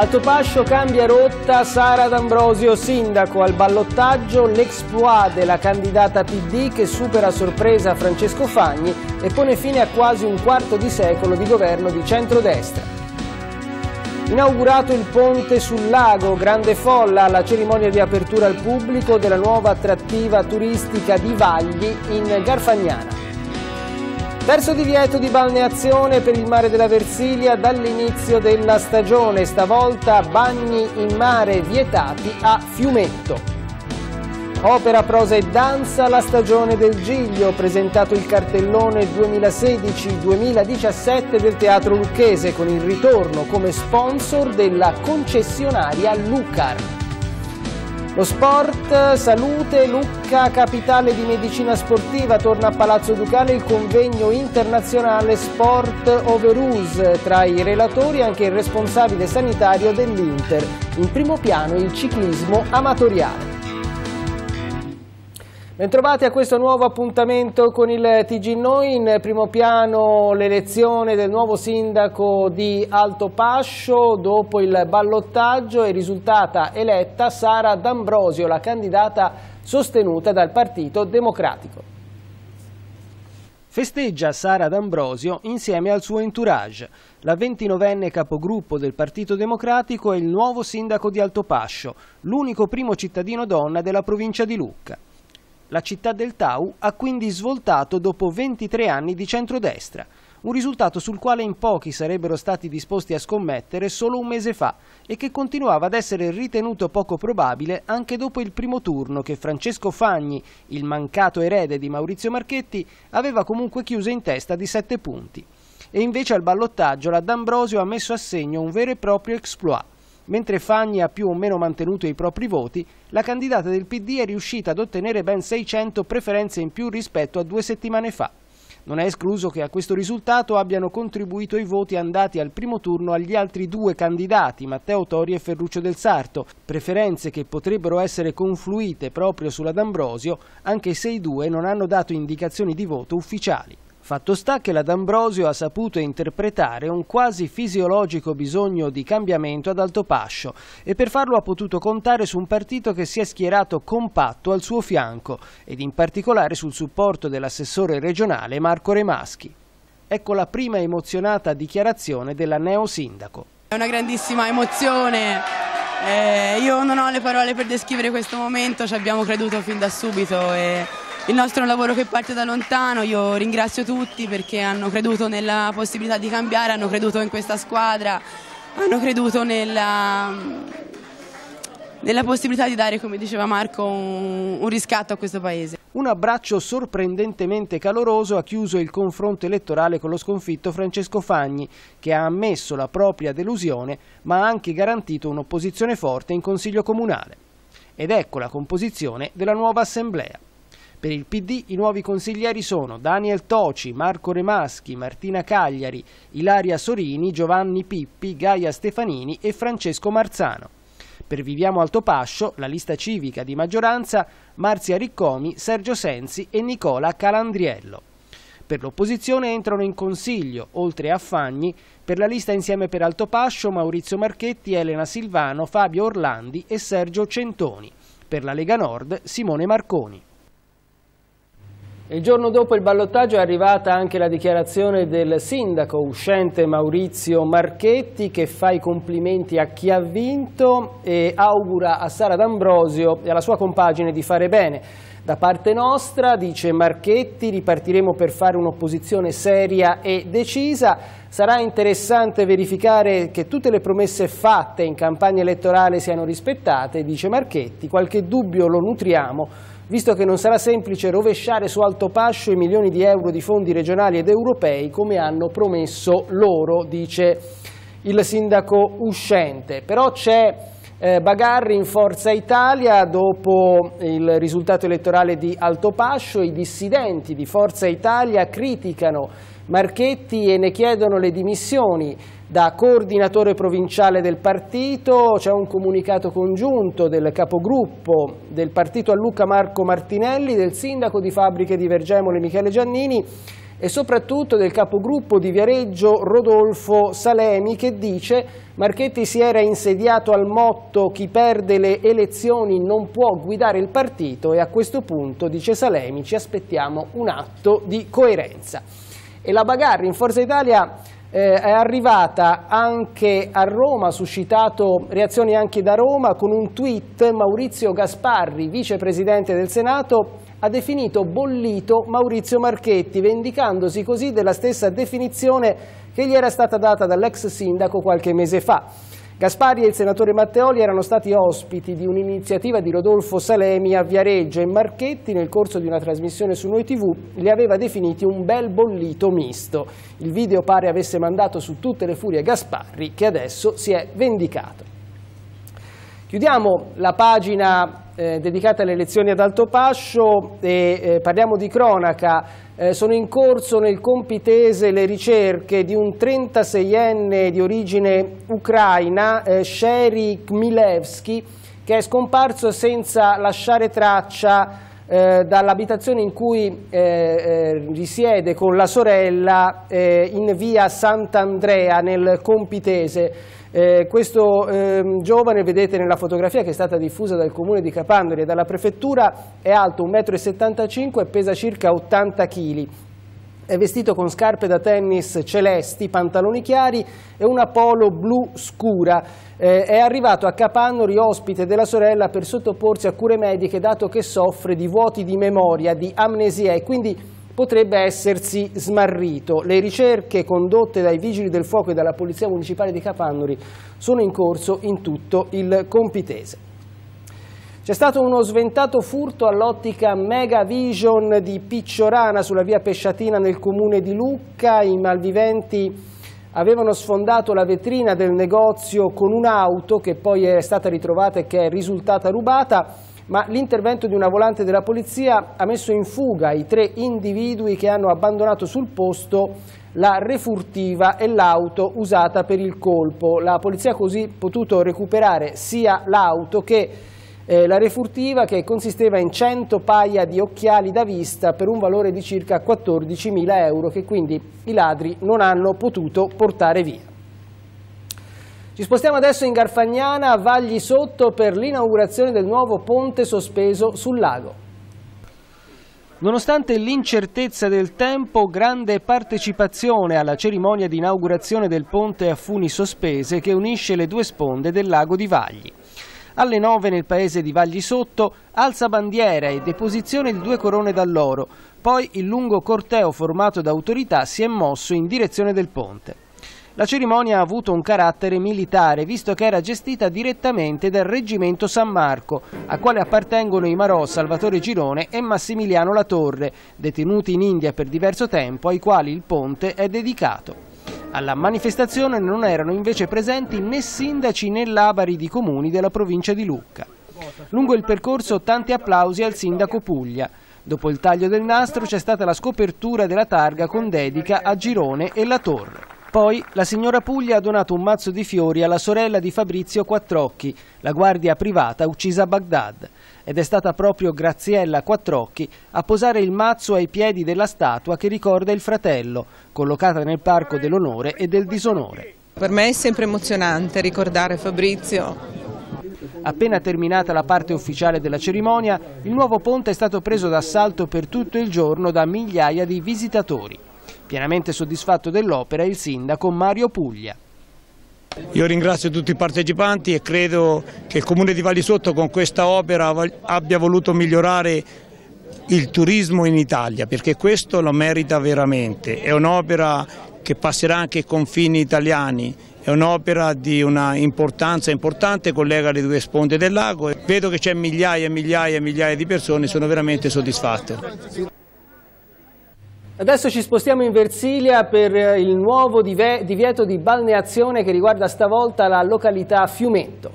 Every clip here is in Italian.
Altopascio cambia rotta, Sara D'Ambrosio sindaco al ballottaggio, l'exploit della candidata PD che supera a sorpresa Francesco Fagni e pone fine a quasi un quarto di secolo di governo di centrodestra. Inaugurato il ponte sul lago, grande folla alla cerimonia di apertura al pubblico della nuova attrattiva turistica di Vagli in Garfagnana. Terzo divieto di balneazione per il mare della Versilia dall'inizio della stagione, stavolta bagni in mare vietati a Fiumetto. Opera, prosa e danza, la stagione del Giglio, presentato il cartellone 2016-2017 del Teatro Lucchese con il ritorno come sponsor della concessionaria Lucar. Lo sport, salute, Lucca, capitale di medicina sportiva, torna a Palazzo Ducale il convegno internazionale Sport Overuse, tra i relatori anche il responsabile sanitario dell'Inter, in primo piano il ciclismo amatoriale. Bentrovati a questo nuovo appuntamento con il TG Noi, in primo piano l'elezione del nuovo sindaco di Alto Pascio, dopo il ballottaggio è risultata eletta Sara D'Ambrosio, la candidata sostenuta dal Partito Democratico. Festeggia Sara D'Ambrosio insieme al suo entourage. La 29enne capogruppo del Partito Democratico è il nuovo sindaco di Altopascio, l'unico primo cittadino donna della provincia di Lucca. La città del Tau ha quindi svoltato dopo 23 anni di centrodestra, un risultato sul quale in pochi sarebbero stati disposti a scommettere solo un mese fa e che continuava ad essere ritenuto poco probabile anche dopo il primo turno che Francesco Fagni, il mancato erede di Maurizio Marchetti, aveva comunque chiuso in testa di 7 punti. E invece al ballottaggio la D'Ambrosio ha messo a segno un vero e proprio exploit. Mentre Fagni ha più o meno mantenuto i propri voti, la candidata del PD è riuscita ad ottenere ben 600 preferenze in più rispetto a due settimane fa. Non è escluso che a questo risultato abbiano contribuito i voti andati al primo turno agli altri due candidati, Matteo Tori e Ferruccio del Sarto, preferenze che potrebbero essere confluite proprio sulla D'Ambrosio, anche se i due non hanno dato indicazioni di voto ufficiali. Fatto sta che la D'Ambrosio ha saputo interpretare un quasi fisiologico bisogno di cambiamento ad alto pascio e per farlo ha potuto contare su un partito che si è schierato compatto al suo fianco ed in particolare sul supporto dell'assessore regionale Marco Remaschi. Ecco la prima emozionata dichiarazione della neo sindaco. È una grandissima emozione, eh, io non ho le parole per descrivere questo momento, ci abbiamo creduto fin da subito e il nostro lavoro che parte da lontano, io ringrazio tutti perché hanno creduto nella possibilità di cambiare, hanno creduto in questa squadra, hanno creduto nella, nella possibilità di dare, come diceva Marco, un, un riscatto a questo Paese. Un abbraccio sorprendentemente caloroso ha chiuso il confronto elettorale con lo sconfitto Francesco Fagni, che ha ammesso la propria delusione ma ha anche garantito un'opposizione forte in Consiglio Comunale. Ed ecco la composizione della nuova Assemblea. Per il PD i nuovi consiglieri sono Daniel Toci, Marco Remaschi, Martina Cagliari, Ilaria Sorini, Giovanni Pippi, Gaia Stefanini e Francesco Marzano. Per Viviamo Altopascio, la lista civica di maggioranza, Marzia Riccomi, Sergio Sensi e Nicola Calandriello. Per l'opposizione entrano in consiglio, oltre a Fagni, per la lista insieme per Altopascio, Maurizio Marchetti, Elena Silvano, Fabio Orlandi e Sergio Centoni. Per la Lega Nord, Simone Marconi. Il giorno dopo il ballottaggio è arrivata anche la dichiarazione del sindaco uscente Maurizio Marchetti che fa i complimenti a chi ha vinto e augura a Sara D'Ambrosio e alla sua compagine di fare bene. Da parte nostra, dice Marchetti, ripartiremo per fare un'opposizione seria e decisa. Sarà interessante verificare che tutte le promesse fatte in campagna elettorale siano rispettate, dice Marchetti. Qualche dubbio lo nutriamo visto che non sarà semplice rovesciare su alto pascio i milioni di euro di fondi regionali ed europei come hanno promesso loro, dice il sindaco uscente. Però c'è eh, Bagarri in Forza Italia dopo il risultato elettorale di Altopascio, i dissidenti di Forza Italia criticano Marchetti e ne chiedono le dimissioni da coordinatore provinciale del partito, c'è un comunicato congiunto del capogruppo del partito a Lucca Marco Martinelli, del sindaco di Fabbriche di Vergemole Michele Giannini e soprattutto del capogruppo di Viareggio Rodolfo Salemi che dice Marchetti si era insediato al motto chi perde le elezioni non può guidare il partito e a questo punto, dice Salemi, ci aspettiamo un atto di coerenza. E la Bagarri in Forza Italia eh, è arrivata anche a Roma, ha suscitato reazioni anche da Roma, con un tweet Maurizio Gasparri, vicepresidente del Senato, ha definito bollito Maurizio Marchetti, vendicandosi così della stessa definizione che gli era stata data dall'ex sindaco qualche mese fa. Gaspari e il senatore Matteoli erano stati ospiti di un'iniziativa di Rodolfo Salemi a Viareggio e Marchetti nel corso di una trasmissione su Noi TV li aveva definiti un bel bollito misto. Il video pare avesse mandato su tutte le furie Gasparri che adesso si è vendicato. Chiudiamo la pagina eh, dedicata alle elezioni ad Altopascio e eh, parliamo di cronaca. Eh, sono in corso nel Compitese le ricerche di un 36enne di origine ucraina, eh, Sherry Kmilevski, che è scomparso senza lasciare traccia eh, dall'abitazione in cui eh, eh, risiede con la sorella in via Sant'Andrea nel Compitese. Eh, questo ehm, giovane, vedete nella fotografia che è stata diffusa dal comune di Capandoli e dalla prefettura, è alto 1,75 m e pesa circa 80 kg. È vestito con scarpe da tennis celesti, pantaloni chiari e una polo blu scura. Eh, è arrivato a Capannori ospite della sorella per sottoporsi a cure mediche dato che soffre di vuoti di memoria, di amnesia e quindi potrebbe essersi smarrito. Le ricerche condotte dai Vigili del Fuoco e dalla Polizia Municipale di Capannori sono in corso in tutto il Compitese. C'è stato uno sventato furto all'ottica Megavision di Picciorana sulla via Pesciatina nel comune di Lucca. I malviventi avevano sfondato la vetrina del negozio con un'auto che poi è stata ritrovata e che è risultata rubata ma l'intervento di una volante della polizia ha messo in fuga i tre individui che hanno abbandonato sul posto la refurtiva e l'auto usata per il colpo. La polizia ha così potuto recuperare sia l'auto che eh, la refurtiva che consisteva in 100 paia di occhiali da vista per un valore di circa 14.000 euro che quindi i ladri non hanno potuto portare via. Ci spostiamo adesso in Garfagnana, a Vagli Sotto, per l'inaugurazione del nuovo ponte sospeso sul lago. Nonostante l'incertezza del tempo, grande partecipazione alla cerimonia di inaugurazione del ponte a funi sospese che unisce le due sponde del lago di Vagli. Alle 9 nel paese di Vagli Sotto, alza bandiera e deposizione di due corone d'alloro, poi il lungo corteo formato da autorità si è mosso in direzione del ponte. La cerimonia ha avuto un carattere militare, visto che era gestita direttamente dal Reggimento San Marco, a quale appartengono i Marò Salvatore Girone e Massimiliano Latorre, detenuti in India per diverso tempo, ai quali il ponte è dedicato. Alla manifestazione non erano invece presenti né sindaci né labari di comuni della provincia di Lucca. Lungo il percorso tanti applausi al sindaco Puglia. Dopo il taglio del nastro c'è stata la scopertura della targa con dedica a Girone e La Torre. Poi la signora Puglia ha donato un mazzo di fiori alla sorella di Fabrizio Quattrocchi, la guardia privata uccisa a Baghdad. Ed è stata proprio Graziella Quattrocchi a posare il mazzo ai piedi della statua che ricorda il fratello, collocata nel Parco dell'Onore e del Disonore. Per me è sempre emozionante ricordare Fabrizio. Appena terminata la parte ufficiale della cerimonia, il nuovo ponte è stato preso d'assalto per tutto il giorno da migliaia di visitatori. Pienamente soddisfatto dell'opera il sindaco Mario Puglia. Io ringrazio tutti i partecipanti e credo che il Comune di Valli Sotto con questa opera abbia voluto migliorare il turismo in Italia perché questo lo merita veramente. È un'opera che passerà anche ai confini italiani, è un'opera di una importanza importante, collega le due sponde del lago. Vedo che c'è migliaia e migliaia e migliaia di persone, sono veramente soddisfatto. Adesso ci spostiamo in Versilia per il nuovo divieto di balneazione che riguarda stavolta la località Fiumetto.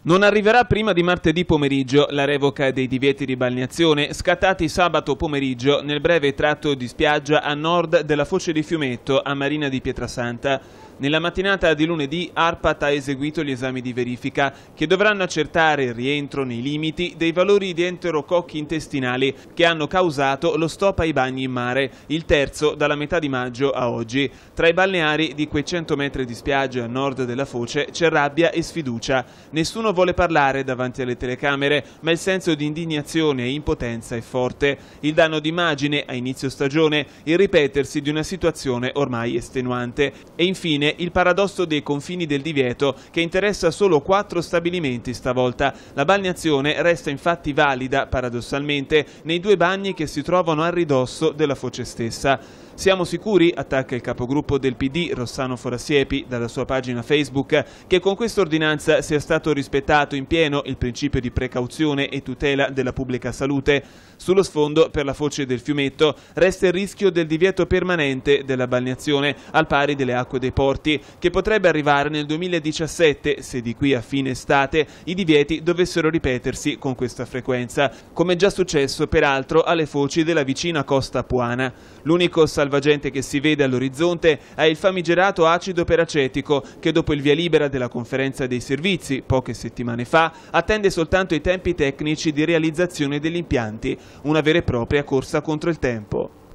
Non arriverà prima di martedì pomeriggio la revoca dei divieti di balneazione scattati sabato pomeriggio nel breve tratto di spiaggia a nord della foce di Fiumetto a Marina di Pietrasanta. Nella mattinata di lunedì ARPAT ha eseguito gli esami di verifica che dovranno accertare il rientro nei limiti dei valori di enterococchi intestinali che hanno causato lo stop ai bagni in mare, il terzo dalla metà di maggio a oggi. Tra i balneari di quei 100 metri di spiaggia a nord della foce c'è rabbia e sfiducia. Nessuno vuole parlare davanti alle telecamere, ma il senso di indignazione e impotenza è forte. Il danno d'immagine a inizio stagione, il ripetersi di una situazione ormai estenuante. E infine infine il paradosso dei confini del divieto che interessa solo quattro stabilimenti stavolta. La balneazione resta infatti valida, paradossalmente, nei due bagni che si trovano a ridosso della foce stessa. Siamo sicuri, attacca il capogruppo del PD Rossano Forasiepi dalla sua pagina Facebook, che con questa ordinanza sia stato rispettato in pieno il principio di precauzione e tutela della pubblica salute. Sullo sfondo, per la foce del fiumetto, resta il rischio del divieto permanente della balneazione al pari delle acque dei porti, che potrebbe arrivare nel 2017 se di qui a fine estate i divieti dovessero ripetersi con questa frequenza, come già successo peraltro alle foci della vicina costa Puana. L'unico salvataggio salvagente che si vede all'orizzonte è il famigerato acido peracetico che dopo il via libera della conferenza dei servizi, poche settimane fa, attende soltanto i tempi tecnici di realizzazione degli impianti, una vera e propria corsa contro il tempo.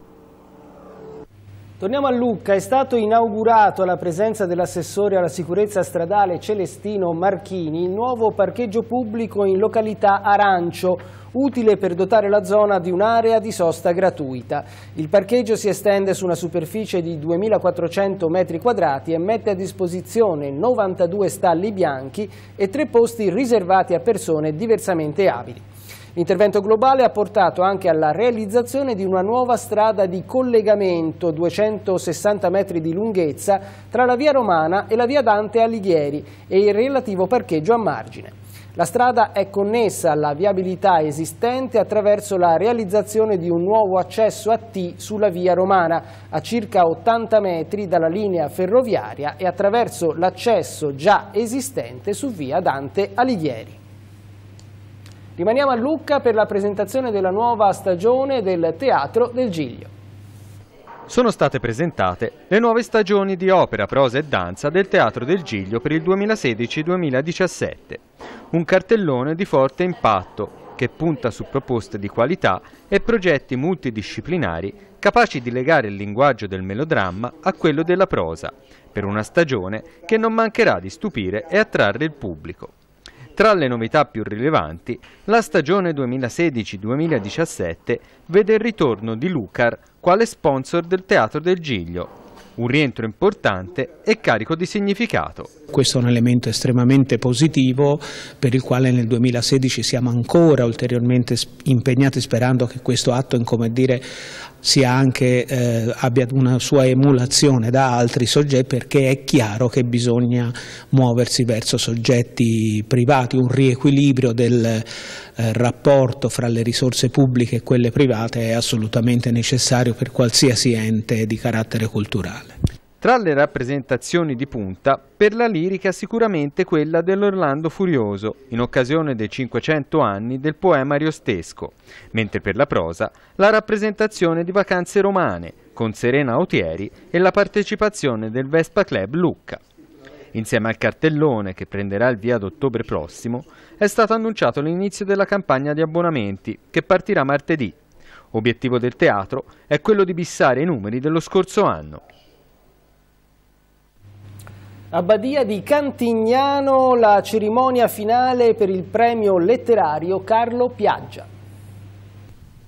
Torniamo a Lucca, è stato inaugurato alla presenza dell'assessore alla sicurezza stradale Celestino Marchini il nuovo parcheggio pubblico in località Arancio, utile per dotare la zona di un'area di sosta gratuita. Il parcheggio si estende su una superficie di 2.400 metri quadrati e mette a disposizione 92 stalli bianchi e tre posti riservati a persone diversamente abili. L'intervento globale ha portato anche alla realizzazione di una nuova strada di collegamento 260 metri di lunghezza tra la via Romana e la via Dante Alighieri e il relativo parcheggio a margine. La strada è connessa alla viabilità esistente attraverso la realizzazione di un nuovo accesso a T sulla via Romana, a circa 80 metri dalla linea ferroviaria e attraverso l'accesso già esistente su via Dante Alighieri. Rimaniamo a Lucca per la presentazione della nuova stagione del Teatro del Giglio. Sono state presentate le nuove stagioni di opera, prosa e danza del Teatro del Giglio per il 2016-2017. Un cartellone di forte impatto che punta su proposte di qualità e progetti multidisciplinari capaci di legare il linguaggio del melodramma a quello della prosa, per una stagione che non mancherà di stupire e attrarre il pubblico. Tra le novità più rilevanti, la stagione 2016-2017 vede il ritorno di Lucar quale sponsor del Teatro del Giglio, un rientro importante e carico di significato. Questo è un elemento estremamente positivo per il quale nel 2016 siamo ancora ulteriormente impegnati sperando che questo atto dire, anche, eh, abbia una sua emulazione da altri soggetti perché è chiaro che bisogna muoversi verso soggetti privati, un riequilibrio del eh, rapporto fra le risorse pubbliche e quelle private è assolutamente necessario per qualsiasi ente di carattere culturale. Tra le rappresentazioni di punta, per la lirica sicuramente quella dell'Orlando Furioso, in occasione dei 500 anni del poema ariostesco, mentre per la prosa la rappresentazione di Vacanze Romane, con Serena Autieri e la partecipazione del Vespa Club Lucca. Insieme al cartellone che prenderà il via ad ottobre prossimo, è stato annunciato l'inizio della campagna di abbonamenti, che partirà martedì. Obiettivo del teatro è quello di bissare i numeri dello scorso anno. Abbadia di Cantignano la cerimonia finale per il premio letterario Carlo Piaggia.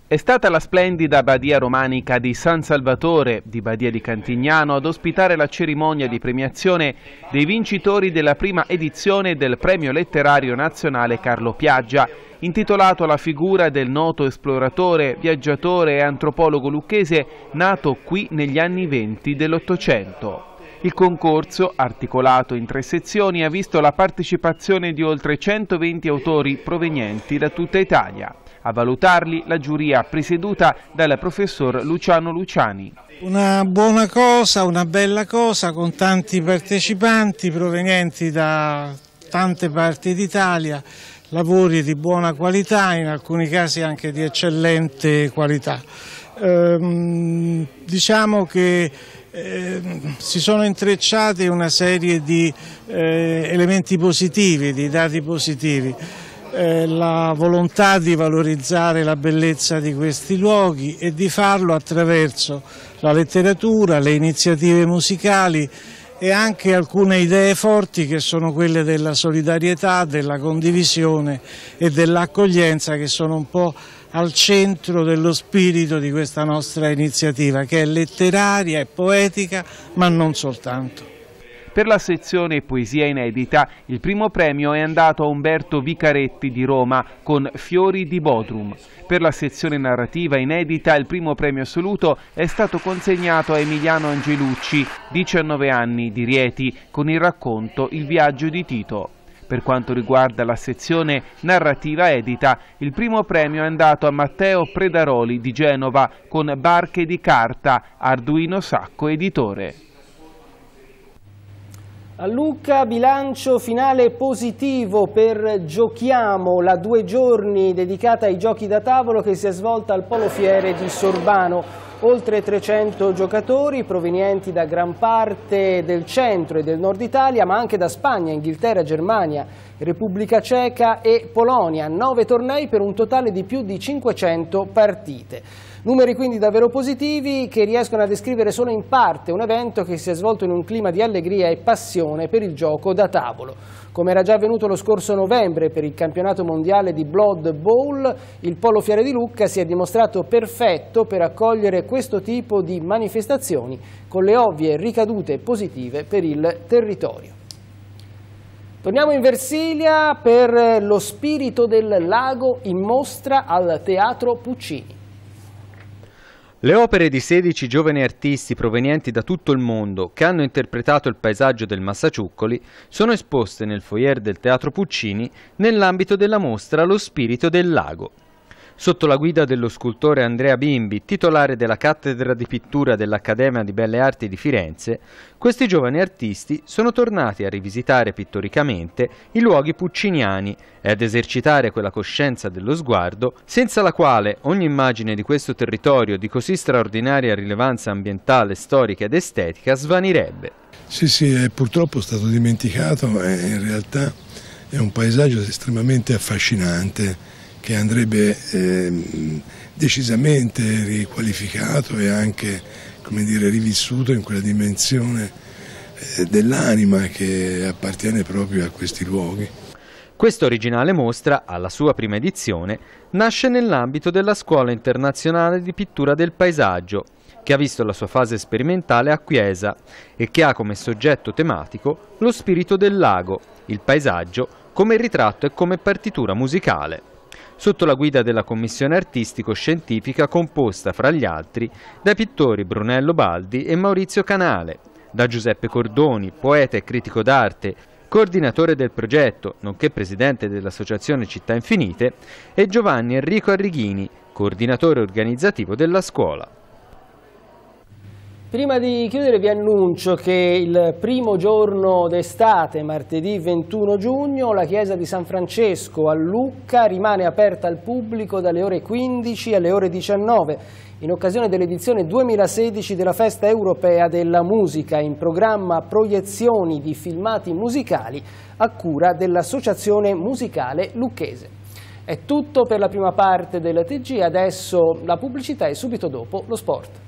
È stata la splendida Badia romanica di San Salvatore di Badia di Cantignano ad ospitare la cerimonia di premiazione dei vincitori della prima edizione del Premio Letterario Nazionale Carlo Piaggia, intitolato alla figura del noto esploratore, viaggiatore e antropologo lucchese nato qui negli anni venti dell'Ottocento. Il concorso, articolato in tre sezioni, ha visto la partecipazione di oltre 120 autori provenienti da tutta Italia. A valutarli la giuria presieduta dal professor Luciano Luciani. Una buona cosa, una bella cosa con tanti partecipanti provenienti da tante parti d'Italia, lavori di buona qualità, in alcuni casi anche di eccellente qualità. Ehm, diciamo che eh, si sono intrecciati una serie di eh, elementi positivi, di dati positivi. Eh, la volontà di valorizzare la bellezza di questi luoghi e di farlo attraverso la letteratura, le iniziative musicali e anche alcune idee forti che sono quelle della solidarietà, della condivisione e dell'accoglienza che sono un po' al centro dello spirito di questa nostra iniziativa che è letteraria e poetica ma non soltanto. Per la sezione Poesia inedita il primo premio è andato a Umberto Vicaretti di Roma con Fiori di Bodrum. Per la sezione narrativa inedita il primo premio assoluto è stato consegnato a Emiliano Angelucci, 19 anni, di Rieti, con il racconto Il viaggio di Tito. Per quanto riguarda la sezione narrativa edita, il primo premio è andato a Matteo Predaroli di Genova con Barche di carta, Arduino Sacco editore. A Lucca bilancio finale positivo per Giochiamo, la due giorni dedicata ai giochi da tavolo che si è svolta al Polo Fiere di Sorbano. Oltre 300 giocatori provenienti da gran parte del centro e del nord Italia, ma anche da Spagna, Inghilterra, Germania, Repubblica Ceca e Polonia. Nove tornei per un totale di più di 500 partite. Numeri quindi davvero positivi che riescono a descrivere solo in parte un evento che si è svolto in un clima di allegria e passione per il gioco da tavolo. Come era già avvenuto lo scorso novembre per il campionato mondiale di Blood Bowl, il Polo Fiere di Lucca si è dimostrato perfetto per accogliere questo tipo di manifestazioni con le ovvie ricadute positive per il territorio. Torniamo in Versilia per lo spirito del lago in mostra al Teatro Puccini. Le opere di 16 giovani artisti provenienti da tutto il mondo che hanno interpretato il paesaggio del Massaciuccoli sono esposte nel foyer del Teatro Puccini nell'ambito della mostra Lo spirito del lago. Sotto la guida dello scultore Andrea Bimbi, titolare della cattedra di pittura dell'Accademia di Belle Arti di Firenze, questi giovani artisti sono tornati a rivisitare pittoricamente i luoghi pucciniani e ad esercitare quella coscienza dello sguardo senza la quale ogni immagine di questo territorio di così straordinaria rilevanza ambientale, storica ed estetica svanirebbe. Sì, sì, è purtroppo stato dimenticato e in realtà è un paesaggio estremamente affascinante che andrebbe eh, decisamente riqualificato e anche dire, rivissuto in quella dimensione eh, dell'anima che appartiene proprio a questi luoghi. Questa originale mostra, alla sua prima edizione, nasce nell'ambito della Scuola internazionale di pittura del paesaggio, che ha visto la sua fase sperimentale a Chiesa e che ha come soggetto tematico lo spirito del lago, il paesaggio, come ritratto e come partitura musicale sotto la guida della commissione artistico-scientifica composta, fra gli altri, dai pittori Brunello Baldi e Maurizio Canale, da Giuseppe Cordoni, poeta e critico d'arte, coordinatore del progetto, nonché presidente dell'Associazione Città Infinite, e Giovanni Enrico Arrighini, coordinatore organizzativo della scuola. Prima di chiudere vi annuncio che il primo giorno d'estate, martedì 21 giugno, la chiesa di San Francesco a Lucca rimane aperta al pubblico dalle ore 15 alle ore 19 in occasione dell'edizione 2016 della Festa Europea della Musica, in programma proiezioni di filmati musicali a cura dell'Associazione Musicale Lucchese. È tutto per la prima parte del TG, adesso la pubblicità e subito dopo lo sport.